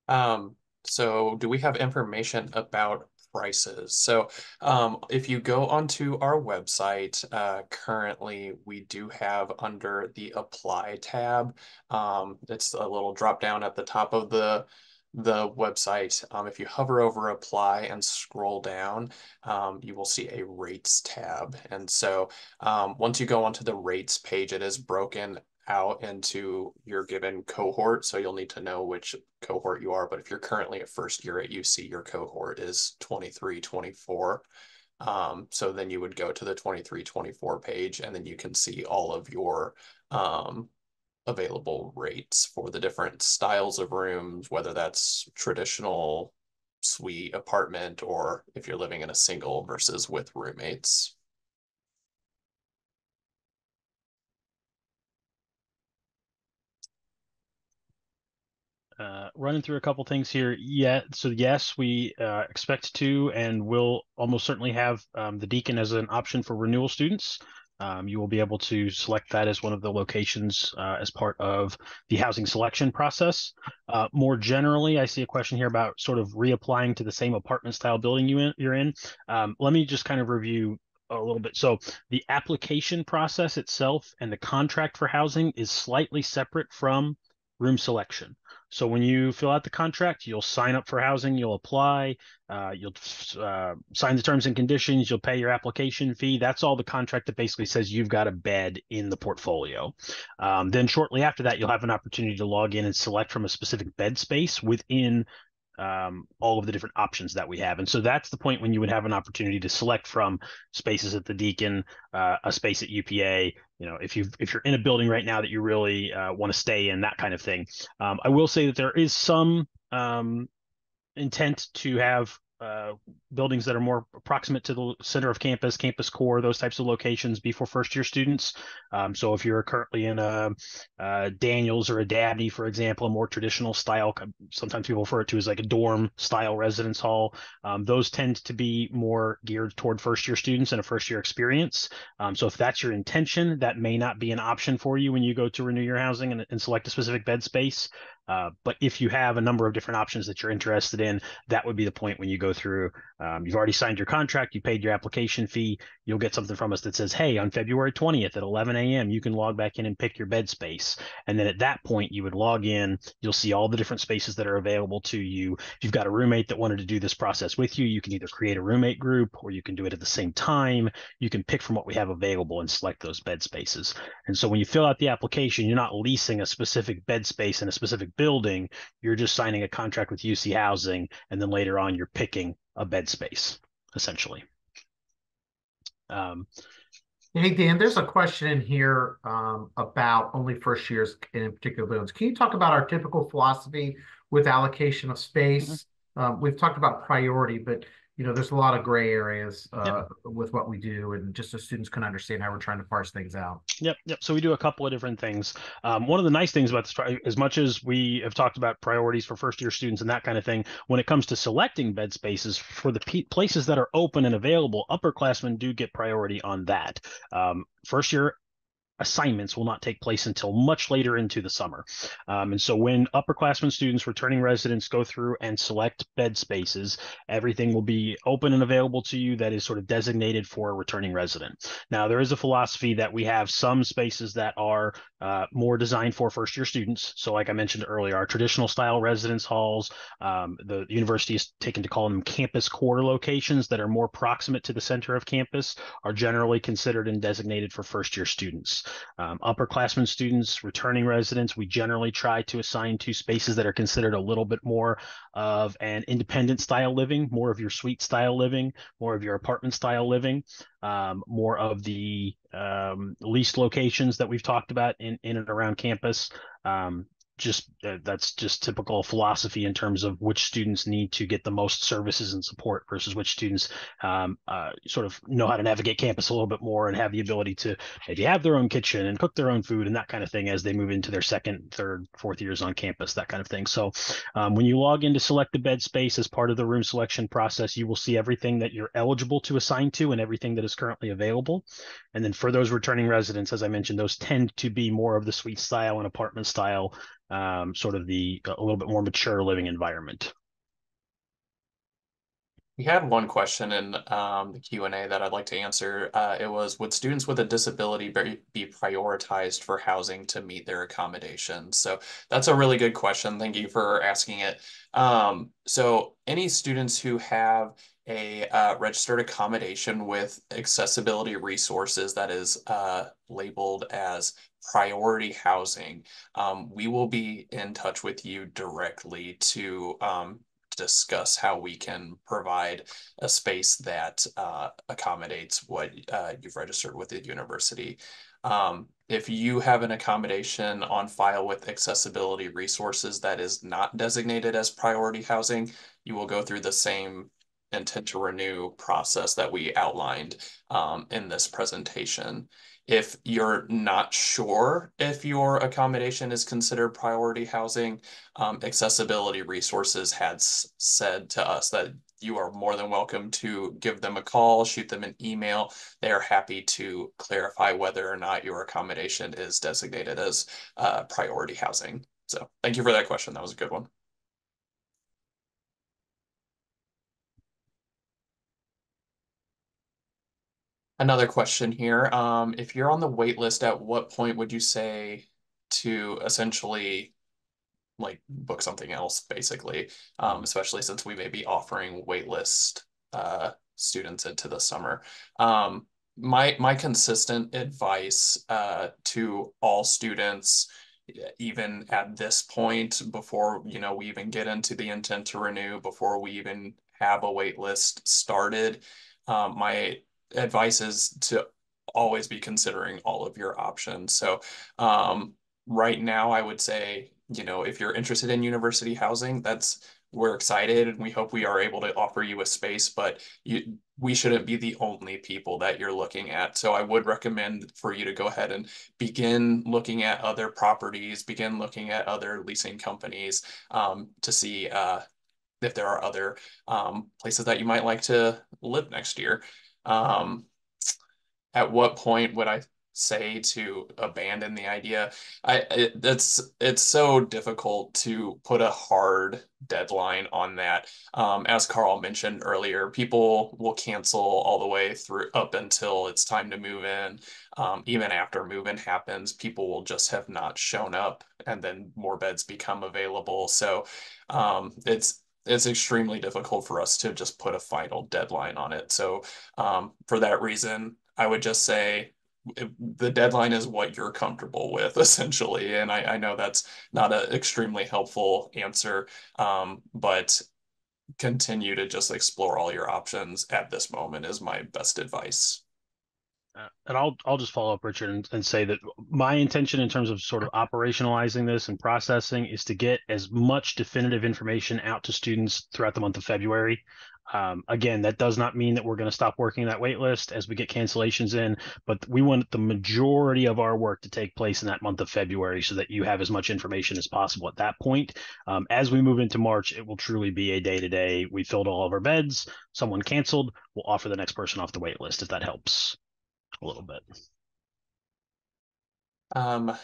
Um, so do we have information about prices. So um, if you go onto our website, uh, currently we do have under the apply tab, um, it's a little drop down at the top of the the website, um, if you hover over apply and scroll down, um, you will see a rates tab. And so um, once you go onto the rates page, it is broken out into your given cohort. So you'll need to know which cohort you are. But if you're currently a first year at UC, your cohort is 23, 24. Um, so then you would go to the 23, 24 page and then you can see all of your um, available rates for the different styles of rooms, whether that's traditional suite apartment or if you're living in a single versus with roommates. Uh, running through a couple things here. Yeah, so yes, we uh, expect to and will almost certainly have um, the Deacon as an option for renewal students. Um, you will be able to select that as one of the locations uh, as part of the housing selection process. Uh, more generally, I see a question here about sort of reapplying to the same apartment style building you in, you're in. Um, let me just kind of review a little bit. So the application process itself and the contract for housing is slightly separate from room selection. So when you fill out the contract, you'll sign up for housing, you'll apply, uh, you'll uh, sign the terms and conditions, you'll pay your application fee. That's all the contract that basically says you've got a bed in the portfolio. Um, then shortly after that, you'll have an opportunity to log in and select from a specific bed space within um, all of the different options that we have. And so that's the point when you would have an opportunity to select from spaces at the Deacon, uh, a space at UPA. You know, if you if you're in a building right now that you really uh, want to stay in, that kind of thing. Um, I will say that there is some um, intent to have uh, buildings that are more proximate to the center of campus, campus core, those types of locations be for first year students. Um, so if you're currently in a, a, Daniels or a Dabney, for example, a more traditional style, sometimes people refer to as like a dorm style residence hall. Um, those tend to be more geared toward first year students and a first year experience. Um, so if that's your intention, that may not be an option for you when you go to renew your housing and, and select a specific bed space. Uh, but if you have a number of different options that you're interested in, that would be the point when you go through. Um, you've already signed your contract, you paid your application fee. You'll get something from us that says, "Hey, on February 20th at 11 a.m., you can log back in and pick your bed space." And then at that point, you would log in. You'll see all the different spaces that are available to you. If you've got a roommate that wanted to do this process with you, you can either create a roommate group or you can do it at the same time. You can pick from what we have available and select those bed spaces. And so when you fill out the application, you're not leasing a specific bed space in a specific building, you're just signing a contract with UC Housing, and then later on you're picking a bed space, essentially. Um, hey Dan, there's a question in here um, about only first years and in particular loans. Can you talk about our typical philosophy with allocation of space? Mm-hmm. Um, we've talked about priority, but you know, there's a lot of gray areas uh, yep. with what we do, and just so students can understand how we're trying to parse things out. Yep, yep. So we do a couple of different things. Um, one of the nice things about this, as much as we have talked about priorities for first year students and that kind of thing, when it comes to selecting bed spaces for the places that are open and available, upperclassmen do get priority on that. Um, first year assignments will not take place until much later into the summer. Um, and so when upperclassmen students, returning residents go through and select bed spaces, everything will be open and available to you that is sort of designated for a returning resident. Now, there is a philosophy that we have some spaces that are uh, more designed for first year students. So like I mentioned earlier, our traditional style residence halls, um, the university is taken to call them campus core locations that are more proximate to the center of campus are generally considered and designated for first year students. Um, upperclassmen students, returning residents, we generally try to assign to spaces that are considered a little bit more of an independent style living, more of your suite style living, more of your apartment style living, um, more of the um, leased locations that we've talked about in, in and around campus. Um, just uh, that's just typical philosophy in terms of which students need to get the most services and support versus which students um, uh, sort of know how to navigate campus a little bit more and have the ability to maybe have their own kitchen and cook their own food and that kind of thing as they move into their second, third, fourth years on campus, that kind of thing. So um, when you log in to select the bed space as part of the room selection process, you will see everything that you're eligible to assign to and everything that is currently available. And then for those returning residents, as I mentioned, those tend to be more of the suite style and apartment style um, sort of the a little bit more mature living environment. We had one question in um, the Q and A that I'd like to answer. Uh, it was, would students with a disability be, be prioritized for housing to meet their accommodations? So that's a really good question. Thank you for asking it. Um, so any students who have a uh, registered accommodation with accessibility resources that is uh, labeled as priority housing, um, we will be in touch with you directly to um, discuss how we can provide a space that uh, accommodates what uh, you've registered with the university. Um, if you have an accommodation on file with accessibility resources that is not designated as priority housing, you will go through the same intent to renew process that we outlined um, in this presentation. If you're not sure if your accommodation is considered priority housing, um, accessibility resources had said to us that you are more than welcome to give them a call, shoot them an email. They are happy to clarify whether or not your accommodation is designated as uh, priority housing. So thank you for that question. That was a good one. Another question here. Um, if you're on the wait list, at what point would you say to essentially like book something else, basically? Um, especially since we may be offering waitlist uh, students into the summer. Um, my my consistent advice uh, to all students, even at this point, before you know we even get into the intent to renew, before we even have a wait list started, um, my advice is to always be considering all of your options. So um, right now, I would say, you know, if you're interested in university housing, that's we're excited and we hope we are able to offer you a space, but you, we shouldn't be the only people that you're looking at. So I would recommend for you to go ahead and begin looking at other properties, begin looking at other leasing companies um, to see uh, if there are other um, places that you might like to live next year. Um, at what point would I say to abandon the idea? I it, it's it's so difficult to put a hard deadline on that. Um, as Carl mentioned earlier, people will cancel all the way through up until it's time to move in. Um, even after move-in happens, people will just have not shown up, and then more beds become available. So um, it's it's extremely difficult for us to just put a final deadline on it. So um, for that reason, I would just say the deadline is what you're comfortable with essentially. And I, I know that's not an extremely helpful answer, um, but continue to just explore all your options at this moment is my best advice. And I'll I'll just follow up, Richard, and, and, say that my intention in terms of sort of operationalizing this and processing is to get as much definitive information out to students throughout the month of February. Um, again, that does not mean that we're going to stop working that wait list as we get cancellations in, but we want the majority of our work to take place in that month of February so that you have as much information as possible at that point. Um, as we move into March, it will truly be a day to day. We filled all of our beds, someone canceled, we'll offer the next person off the wait list if that helps a little bit. Um,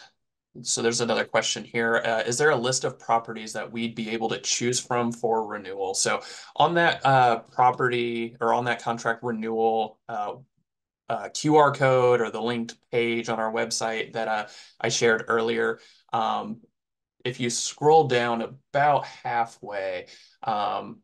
so there's another question here. Uh, is there a list of properties that we'd be able to choose from for renewal? So on that uh, property or on that contract renewal uh, uh QR code or the linked page on our website that uh, I shared earlier, um, if you scroll down about halfway, um,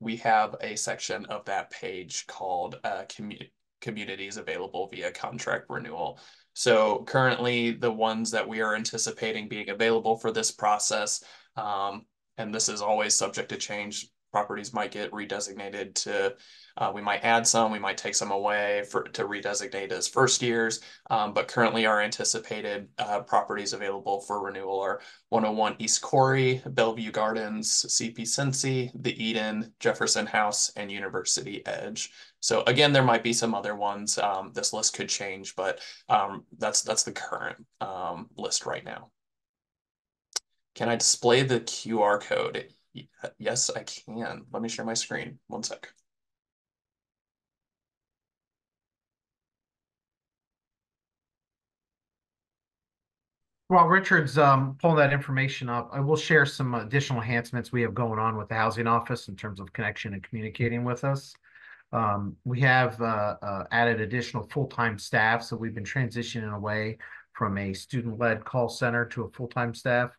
we have a section of that page called uh, community communities available via contract renewal. So currently the ones that we are anticipating being available for this process, um, and this is always subject to change, properties might get redesignated to uh, we might add some, we might take some away for to redesignate as first years, um, but currently our anticipated uh, properties available for renewal are 101 East Corry, Bellevue Gardens, CP Cincy, the Eden, Jefferson House, and University Edge. So again, there might be some other ones. Um, this list could change, but um, that's that's the current um, list right now. Can I display the QR code? Yes, I can. Let me share my screen. One sec. While Richard's um, pulling that information up, I will share some additional enhancements we have going on with the housing office in terms of connection and communicating with us. Um, we have uh, uh, added additional full-time staff, so we've been transitioning away from a student-led call center to a full-time staff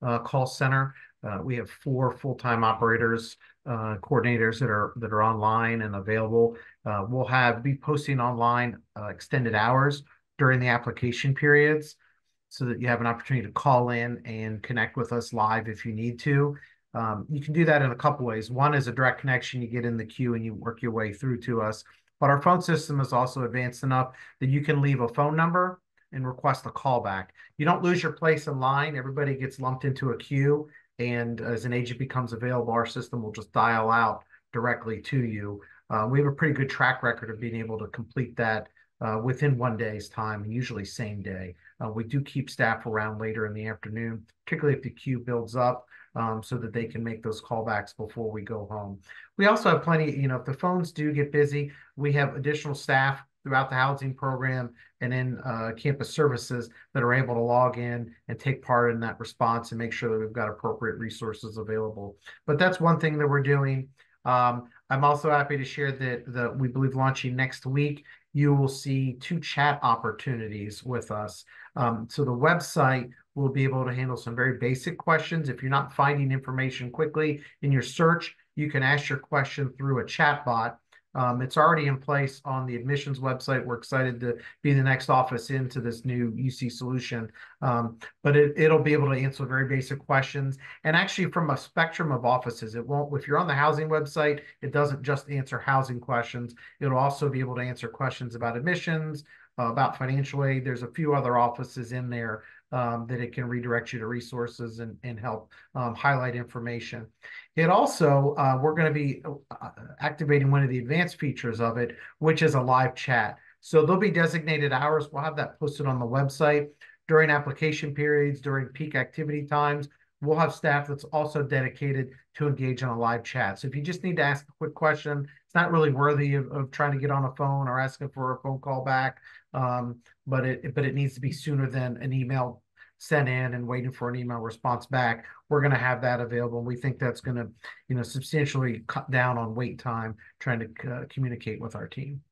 uh, call center. Uh, we have four full-time operators, uh, coordinators that are that are online and available. Uh, we'll have be posting online extended hours during the application periods so that you have an opportunity to call in and connect with us live if you need to. Um, you can do that in a couple ways. One is a direct connection. You get in the queue and you work your way through to us. But our phone system is also advanced enough that you can leave a phone number and request a callback. You don't lose your place in line. Everybody gets lumped into a queue. And as an agent becomes available, our system will just dial out directly to you. Uh, we have a pretty good track record of being able to complete that uh, within one day's time, and usually same day. Uh, we do keep staff around later in the afternoon, particularly if the queue builds up, um, so that they can make those callbacks before we go home. We also have plenty, you know, if the phones do get busy, we have additional staff throughout the housing program and in uh, campus services that are able to log in and take part in that response and make sure that we've got appropriate resources available. But that's one thing that we're doing. Um, I'm also happy to share that, that we believe launching next week you will see two chat opportunities with us. Um, so the website will be able to handle some very basic questions. If you're not finding information quickly in your search, you can ask your question through a chat bot um, it's already in place on the admissions website. We're excited to be the next office into this new UC solution. Um, but it, it'll be able to answer very basic questions. And actually from a spectrum of offices, it won't, if you're on the housing website, it doesn't just answer housing questions. It'll also be able to answer questions about admissions, uh, about financial aid. There's a few other offices in there um, that it can redirect you to resources and, and help um, highlight information. It also, uh, we're going to be uh, activating one of the advanced features of it, which is a live chat. So there'll be designated hours. We'll have that posted on the website during application periods, during peak activity times. We'll have staff that's also dedicated to engage on a live chat. So if you just need to ask a quick question, it's not really worthy of, of trying to get on a phone or asking for a phone call back. Um, but it but it needs to be sooner than an email sent in and waiting for an email response back. We're going to have that available. We think that's going to, you know, substantially cut down on wait time trying to uh, communicate with our team.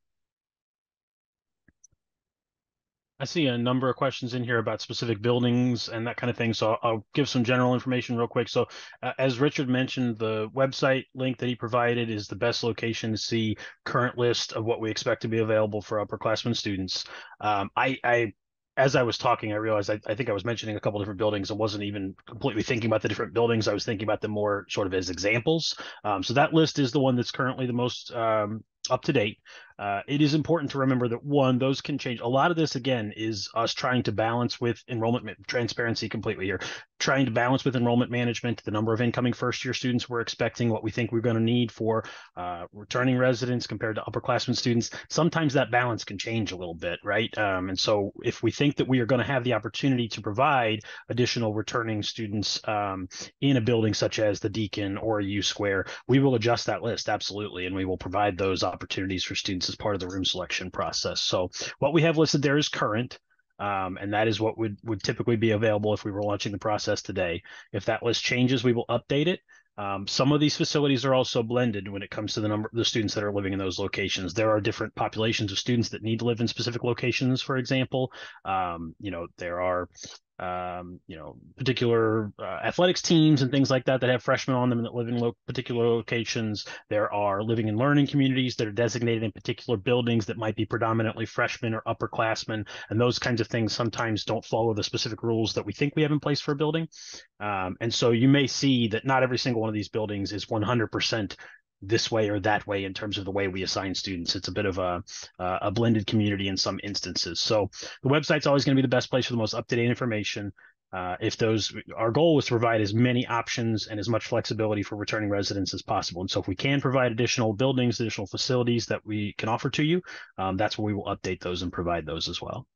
I see a number of questions in here about specific buildings and that kind of thing. So I'll give some general information real quick. So uh, as Richard mentioned, the website link that he provided is the best location to see current list of what we expect to be available for upperclassmen students. Um, I, I as I was talking, I realized I, I, think I was mentioning a couple different buildings. I wasn't even completely thinking about the different buildings. I was thinking about them more sort of as examples. Um, so that list is the one that's currently the most um, up to date. Uh, it is important to remember that one, those can change. A lot of this, again, is us trying to balance with enrollment transparency completely here, trying to balance with enrollment management, the number of incoming first year students we're expecting, what we think we're going to need for uh, returning residents compared to upperclassmen students. Sometimes that balance can change a little bit, right? Um, and so if we think that we are going to have the opportunity to provide additional returning students um, in a building such as the Deacon or U Square, we will adjust that list absolutely, and we will provide those opportunities for students as part of the room selection process. So what we have listed there is current. Um, and that is what would, would typically be available if we were launching the process today. If that list changes, we will update it. Um, some of these facilities are also blended when it comes to the number of the students that are living in those locations. There are different populations of students that need to live in specific locations, for example. Um, you know, there are um, you know, particular uh, athletics teams and things like that that have freshmen on them that live in lo- particular locations. There are living and learning communities that are designated in particular buildings that might be predominantly freshmen or upperclassmen, and those kinds of things sometimes don't follow the specific rules that we think we have in place for a building. Um, and so you may see that not every single one of these buildings is 100% this way or that way in terms of the way we assign students. It's a bit of a a blended community in some instances. So the website's always going to be the best place for the most up to date information. Uh, if those, our goal is to provide as many options and as much flexibility for returning residents as possible. And so if we can provide additional buildings, additional facilities that we can offer to you, um, that's where we will update those and provide those as well.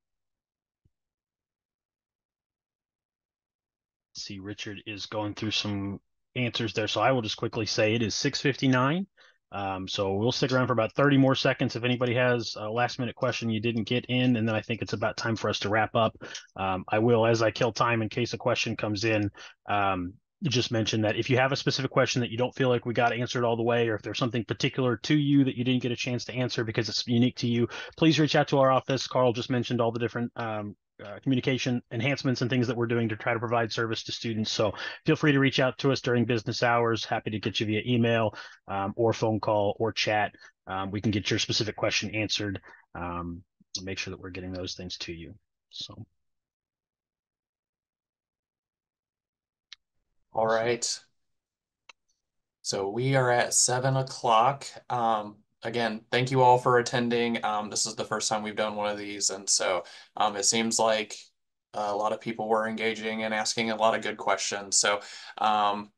see Richard is going through some answers there. So I will just quickly say it is 659. Um, so we'll stick around for about 30 more seconds if anybody has a last minute question you didn't get in, and then I think it's about time for us to wrap up. Um, I will, as I kill time in case a question comes in, um, just mention that if you have a specific question that you don't feel like we got answered all the way, or if there's something particular to you that you didn't get a chance to answer because it's unique to you, please reach out to our office. Carl just mentioned all the different um, uh, communication enhancements and things that we're doing to try to provide service to students. So feel free to reach out to us during business hours. Happy to get you via email um, or phone call or chat. Um, we can get your specific question answered. Um, make sure that we're getting those things to you. So. All right. So we are at seven o'clock. Um, again, thank you all for attending. Um, this is the first time we've done one of these, and so um, it seems like a lot of people were engaging and asking a lot of good questions. So um,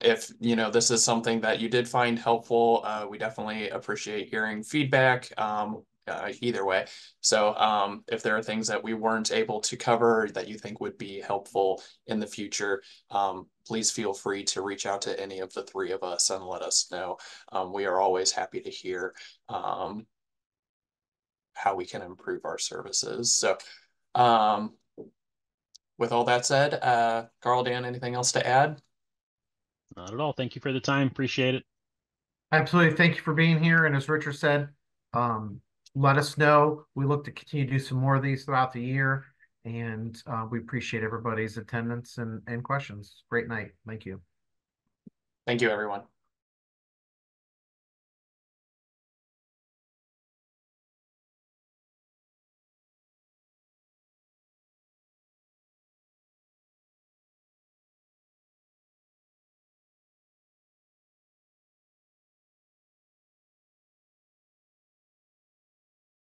if you know this is something that you did find helpful, uh, we definitely appreciate hearing feedback. Um, uh, either way. So um, if there are things that we weren't able to cover that you think would be helpful in the future, um, please feel free to reach out to any of the three of us and let us know. Um, we are always happy to hear um, how we can improve our services. So um, with all that said, uh, Carl, Dan, anything else to add? Not at all. Thank you for the time. Appreciate it. Absolutely. Thank you for being here. And as Richard said, um, let us know. We look to continue to do some more of these throughout the year. And uh, we appreciate everybody's attendance and, and questions. Great night. Thank you. Thank you, everyone.